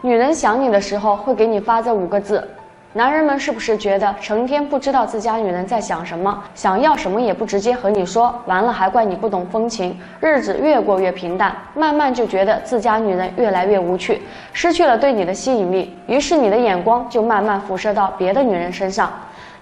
女人想你的时候会给你发这五个字。男人们是不是觉得成天不知道自家女人在想什么，想要什么也不直接和你说，完了还怪你不懂风情，日子越过越平淡，慢慢就觉得自家女人越来越无趣，失去了对你的吸引力，于是你的眼光就慢慢辐射到别的女人身上。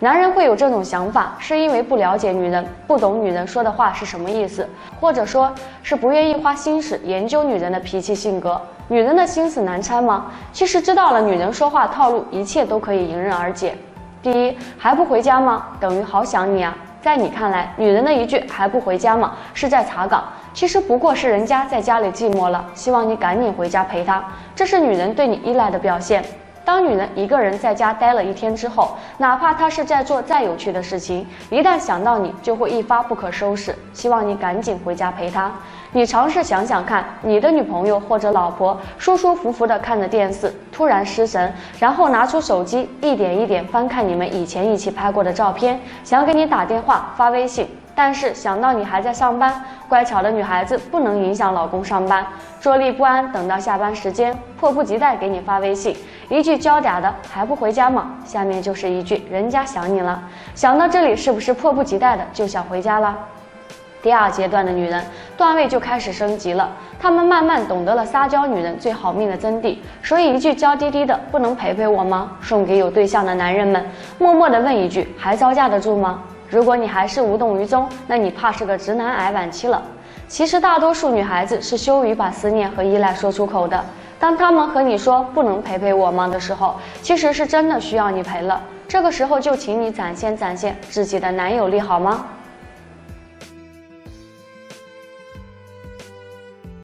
男人会有这种想法，是因为不了解女人，不懂女人说的话是什么意思，或者说是不愿意花心思研究女人的脾气性格。女人的心思难猜吗？其实知道了女人说话套路，一切都可以迎刃而解。第一，还不回家吗？等于好想你啊。在你看来，女人的一句还不回家吗？是在查岗，其实不过是人家在家里寂寞了，希望你赶紧回家陪她。这是女人对你依赖的表现。当女人一个人在家待了一天之后，哪怕她是在做再有趣的事情，一旦想到你，就会一发不可收拾，希望你赶紧回家陪她。你尝试想想看，你的女朋友或者老婆舒舒服服地看着电视，突然失神，然后拿出手机，一点一点翻看你们以前一起拍过的照片，想给你打电话发微信。但是想到你还在上班，乖巧的女孩子不能影响老公上班，坐立不安，等到下班时间，迫不及待给你发微信，一句娇嗲的还不回家吗？下面就是一句人家想你了。想到这里，是不是迫不及待的就想回家了？第二阶段的女人段位就开始升级了，她们慢慢懂得了撒娇女人最好命的真谛，所以一句娇滴滴的不能陪陪我吗？送给有对象的男人们，默默的问一句还招架得住吗？如果你还是无动于衷，那你怕是个直男癌晚期了。其实大多数女孩子是羞于把思念和依赖说出口的。当她们和你说不能陪陪我吗的时候，其实是真的需要你陪了。这个时候就请你展现展现自己的男友力好吗？